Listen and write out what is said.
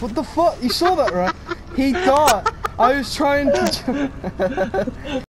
What the fuck? You saw that, right? He thought I was trying to.